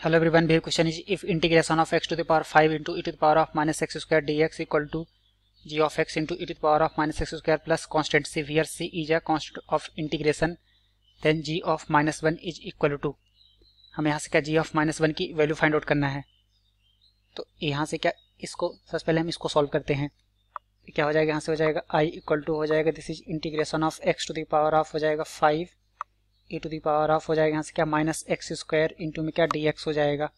Hello everyone भी question is if integration of x to the power five into it to power of minus x square d x equal to g of x into it to power of minus x square plus constant c we are c is a constant of integration then g of minus one is equal to हमें यहाँ से क्या g of minus one की value find out करना है? तो यहाँ से क्या इसको, सबसे पहले हम इसको सॉल्व करते हैं। क्या हो जाएगा? यहाँ से हो जाएगा आई इक्वल टू हो जाएगा this is integration of x to the power of हो जाएगा five e to the power of हो जाएगा यहाँ से क्या माइनस एक्स स्क्वायर इंटू में क्या डी एक्स हो जाएगा।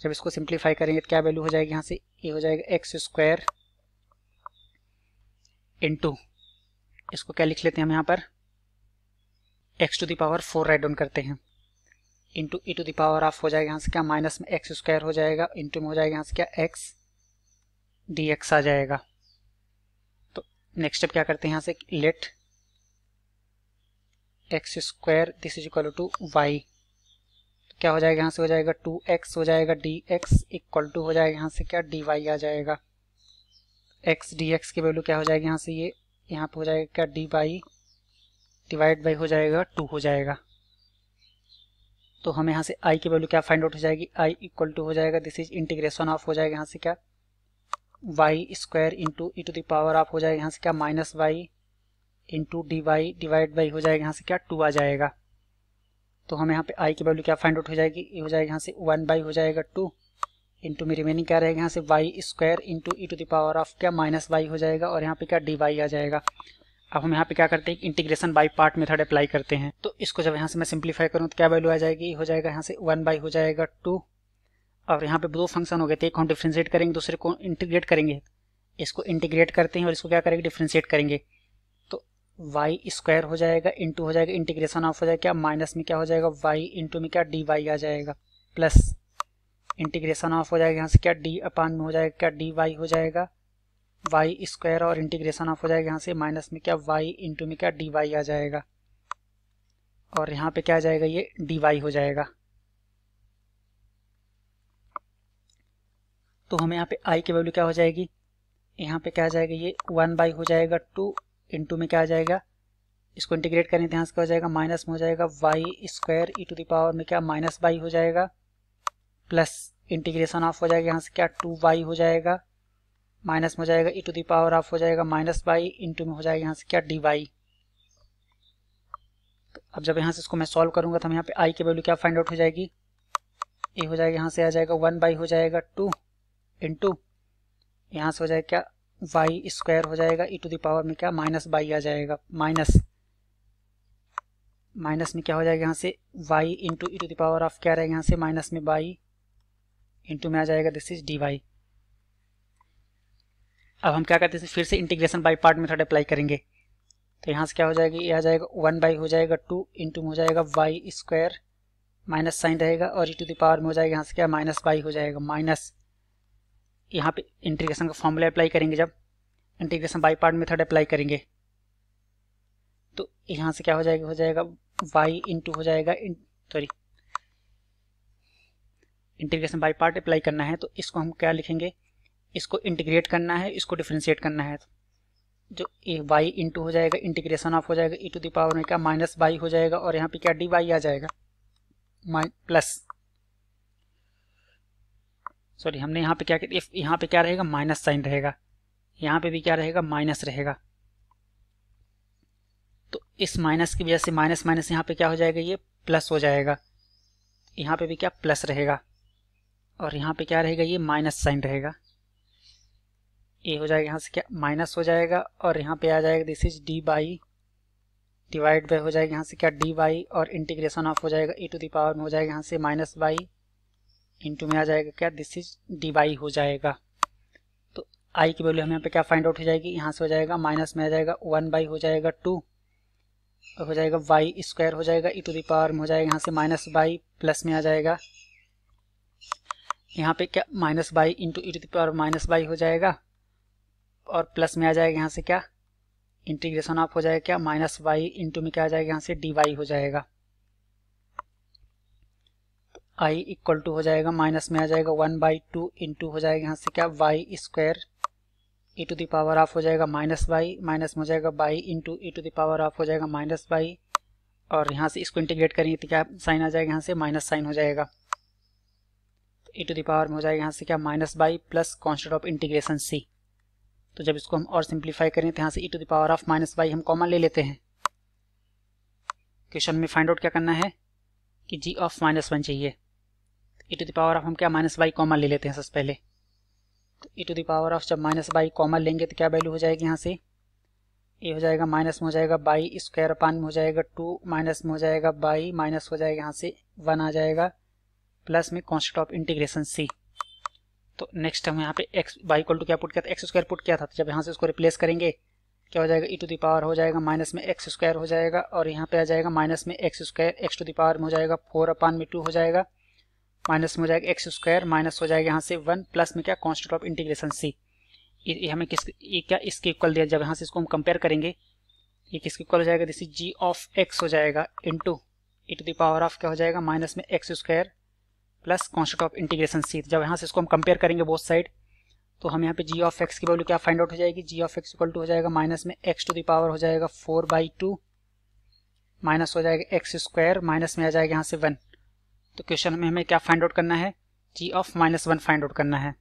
जब इसको सिंप्लीफाई करेंगे तो क्या वैल्यू हो जाएगी? यहाँ से ये हो जाएगा एक्स स्क्वायर इंटू। इसको क्या लिख लेते हैं हम यहाँ पर? X to the power four write down करते हैं। Into e to the power of हो जाएगा यहाँ से क्या माइनस में एक्स स्क्वायर हो जाएगा। इंटू में हो जाएगा यहाँ से क्या एक्स डी एक्स आ जाएगा। तो नेक्स्ट स्टेप क्या करते हैं? यहाँ से let x square this is equal to y. तो क्या हो जाएगा यहाँ से हो जाएगा टू एक्स, हो जाएगा डी एक्स, इक्वल टू हो जाएगा यहाँ से क्या? डी वाई आ जाएगा। एक्स डी एक्स की वैल्यू क्या हो जाएगी यहाँ से? ये यहाँ पे हो जाएगा क्या? डी वाई डिवाइड बाई हो जाएगा टू हो जाएगा। तो हमें यहाँ से आई की वैल्यू क्या फाइंड आउट हो जाएगी? आई इक्वल टू हो जाएगा। दिस इज़ इंटीग्रेशन ऑफ़ हो जाएगा यहाँ से क्या? Y square into e to the power of हो जाएगा यहाँ से क्या? Minus y. Into d y divide by हो जाएगा यहाँ से क्या? टू आ जाएगा। तो हमें यहाँ पे आई की वैल्यू क्या फाइंड आउट हो जाएगी? हो जाएगा यहाँ से वन बाई हो जाएगा टू इंटू में रिमेनिंग क्या रहेगा? यहाँ से y square into e to the power of क्या? माइनस वाई हो जाएगा और यहाँ पे क्या? डी वाई आ जाएगा। अब हम यहाँ पे क्या करते हैं? Integration by part method apply करते हैं। तो इसको जब यहाँ से मैं सिंप्लीफाई करूँ तो क्या वैल्यू आ जाएगी? हो जाएगा यहाँ से वन बाई हो जाएगा टू और यहाँ पे दो फ़ंक्शन हो गए थे। एक हम डिफ्रेंशिएट करेंगे, दूसरे को इंटीग्रेट करेंगे। इसको इंटीग्रेट करते हैं और इसको क्या करेंगे? डिफ्रेंशिएट करेंगे। वाई स्क्वायर हो जाएगा इंटू हो जाएगा इंटीग्रेशन ऑफ़ हो जाएगा, क्या माइनस में क्या हो जाएगा वाई इंटू में क्या डी वाई आ जाएगा प्लस इंटीग्रेशन ऑफ़ हो जाएगा यहाँ से क्या डी अपान में हो जाएगा, क्या डी वाई हो जाएगा वाई स्क्वायर और इंटीग्रेशन ऑफ़ हो जाएगा यहाँ से माइनस में क्या वाई इंटू में क्या डी वाई आ जाएगा, और यहाँ पे क्या आ जाएगा, ये डी वाई हो जाएगा। तो हमें यहाँ पे आई की वैल्यू क्या हो जाएगी, यहाँ पे क्या आ जाएगा, ये वन बाई हो जाएगा टू इंटू में क्या आ जाएगा? इसको इंटीग्रेट करने ध्यान से हो जाएगा माइनस में हो जाएगा y square e to the power में क्या माइनस वाई हो जाएगा? प्लस इंटीग्रेशन ऑफ़ हो जाएगा, यहाँ से क्या टू वाई हो जाएगा? माइनस में हो जाएगा ई टू दावर ऑफ़ हो जाएगा माइनस वाई इंटू में हो जाएगा, यहाँ से क्या डी वाई तो अब जब यहाँ से इसको मैं सॉल्व करूँगा तो हम यहाँ पे आई की वैल्यू क्या फाइंड आउट हो जाएगी? ए हो जाएगा, यहाँ से आ जाएगा वन बाई हो जाएगा टू इंटू यहाँ से हो जाएगा क्या वाई स्क्वायर हो जाएगा ई टू दावर में क्या? माइनस बाई आ जाएगा। माइनस माइनस में क्या हो जाएगा यहाँ से? Y into e to the power of क्या रहेगा यहाँ से? माइनस में बाई इंटू में आ जाएगा। दिस इज़ डी वाई अब हम क्या करते हैं? फिर से integration by part method apply करेंगे। तो यहाँ से क्या हो जाएगा? ये आ जाएगा वन बाई हो जाएगा टू इंटू में हो जाएगा वाई स्क्वायर माइनस साइन रहेगा और ई टू दावर में हो जाएगा यहाँ से क्या? माइनस बाई हो जाएगा। माइनस यहाँ पे इंटीग्रेशन का फॉर्मूला अप्लाई करेंगे जब integration by part method apply करेंगे। तो यहाँ से क्या हो जाएगा हो जाएगा वाई इंटू हो जाएगा sorry integration by part apply करना है तो इसको हम क्या लिखेंगे? इसको इंटीग्रेट करना है, इसको डिफ्रेंशिएट करना है। जो ए वाई इंटू हो जाएगा इंटीग्रेशन ऑफ़ हो जाएगा ई टू दावर में क्या माइनस बाई हो जाएगा, और यहाँ पे क्या डी वाई आ जाएगा? माइ प्लस सॉरी हमने यहाँ पे क्या किया? यहाँ पे क्या रहेगा? माइनस साइन रहेगा। यहाँ पे भी क्या रहेगा? माइनस रहेगा। तो इस माइनस की वजह से माइनस माइनस यहाँ पे क्या हो जाएगा? ये प्लस हो जाएगा। यहाँ पे भी क्या? प्लस रहेगा। और यहाँ पे क्या रहेगा? ये माइनस साइन रहेगा। ये हो जाएगा यहाँ से क्या? माइनस हो जाएगा और यहाँ पे आ जाएगा this is d by divide by हो जाएगा यहाँ से क्या? डी बाई और इंटीग्रेशन ऑफ़ हो जाएगा। ई टू दी पावर में हो जाएगा यहाँ से माइनस बाई इंटू में आ जाएगा क्या? दिस इज़ डी हो जाएगा। तो आई की वैल्यू हमें यहाँ पे क्या फाइंड आउट हो जाएगी? यहाँ से हो जाएगा माइनस में आ जाएगा वन बाई हो जाएगा टू और हो जाएगा वाई स्क्वायर हो जाएगा ई टू दी पावर में हो जाएगा, यहाँ से माइनस बाई प्लस में आ जाएगा। यहाँ पे क्या? Minus by into e to the power minus by हो जाएगा। और प्लस में आ जाएगा यहाँ से क्या? इंटीग्रेशन ऑफ़ हो जाएगा क्या? माइनस वाई इंटू में क्या आ जाएगा? यहाँ से डी वाई हो जाएगा। आई इक्वल टू हो जाएगा माइनस में आ जाएगा वन बाई टू इंटू हो जाएगा, यहाँ से क्या? Y square e to the power of हो जाएगा माइनस बाई माइनस में हो जाएगा by into e to the power of हो जाएगा माइनस बाई और यहाँ से इसको इंटीग्रेट करेंगे तो क्या? साइन आ जाएगा, यहाँ से माइनस साइन हो जाएगा। ई टू दावर में हो जाएगा, यहाँ से क्या? Minus by plus constant of integration c तो जब इसको हम और सिंप्लीफाई करें तो यहाँ से e to the power of minus by हम कॉमन ले लेते हैं। क्वेश्चन में फाइंड आउट क्या करना है? कि जी ऑफ़ माइनस वन चाहिए। ई टू दावर ऑफ़ हम क्या माइनस बाई कॉमन ले लेते हैं सबसे पहले? तो e to the power of जब माइनस बाई कॉमन लेंगे तो क्या वैल्यू हो जाएगी यहाँ से? ए हो जाएगा माइनस में हो जाएगा बाई स्क्वायर अपान में हो जाएगा टू माइनस में हो जाएगा बाई माइनस हो जाएगा यहाँ से वन आ जाएगा प्लस में कॉन्स्टेंट ऑफ़ इंटीग्रेशन सी तो नेक्स्ट हम यहाँ पे एक्स बाई इक्वल टू क्या पुट किया था? एक्स स्क्वायर पुट किया था तो जब यहाँ से उसको रिप्लेस करेंगे, क्या हो जाएगा? ई टू दी पावर हो जाएगा माइनस में एक्स स्क्वायर हो जाएगा, और यहाँ पे आ जाएगा माइनस में x square x to the power में हो जाएगा फोर अपान में टू हो जाएगा माइनस में हो जाएगा एक्स स्क्वायर, माइनस हो जाएगा यहाँ से वन प्लस में क्या? Constant of integration c. हमें किस, ये क्या इसके इक्वल दिया? जब यहाँ से इसको हम कंपेयर करेंगे, ये किसके इक्वल हो जाएगा? इज़ जी ऑफ़ एक्स हो जाएगा into e to the power of क्या हो जाएगा? माइनस में x square plus constant of integration c. जब यहाँ से इसको हम कंपेयर करेंगे बोथ साइड तो हम यहाँ पे जी ऑफ़ एक्स की वैल्यू क्या फाइंड आउट हो जाएगी? G of x equal to हो जाएगा माइनस में एक्स टू द पावर हो जाएगा फोर बाई टू माइनस हो जाएगा एक्स स्क्वायर माइनस में आ जाएगा यहाँ से वन तो क्वेश्चन में हमें क्या फाइंड आउट करना है? G of minus one find out करना है।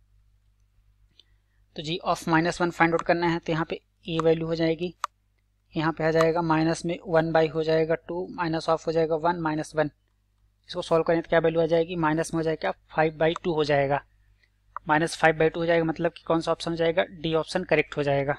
तो g of minus one find out करना है तो यहाँ पे ये वैल्यू हो जाएगी। यहाँ पे आ जाएगा माइनस में वन बाई हो जाएगा टू माइनस ऑफ़ हो जाएगा वन माइनस वन इसको सॉल्व करें तो क्या वैल्यू आ जाएगी? माइनस में हो जाएगा फाइव बाई टू हो जाएगा। माइनस फाइव बाई टू हो जाएगा मतलब कि कौन सा ऑप्शन हो जाएगा? डी ऑप्शन करेक्ट हो जाएगा।